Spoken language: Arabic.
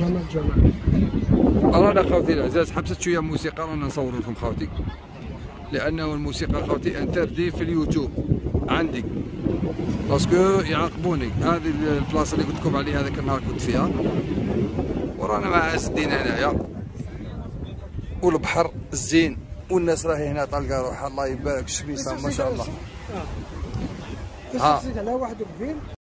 جمال جمال. رانا خوتي العزاز حبست شوية موسيقى رانا نصور لكم خوتي. لأنه الموسيقى خوتي أنتردي في اليوتيوب. عندي. باسكو يعاقبوني. هذه البلاصة اللي قلت لكم عليها هذاك النهار كنت فيها. ورانا مع عز الدين هنايا. والبحر الزين والناس راهي هنا طالقة روحها. الله يبارك الشميسه ما شاء الله. بس ها. زيد على واحد كبير